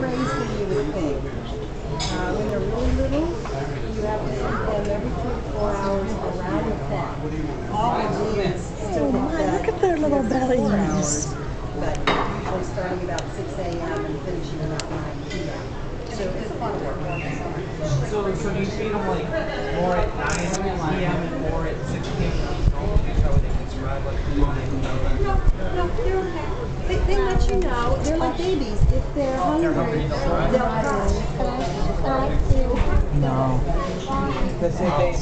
babies than you would think. Uh, when they're really little, you have to feed them every 24 hours around the clock. All of these still Oh my, look at their little bellies. hours, But usually starting about 6 a.m. and finishing about 9 p.m. So it's a lot of work. So, so do you feed them like more at 9 p.m. and more at 6 p.m. normally just how they can survive like the morning? No, they're okay. They, they let you know. They're like babies. They're hungry, they'll. No. They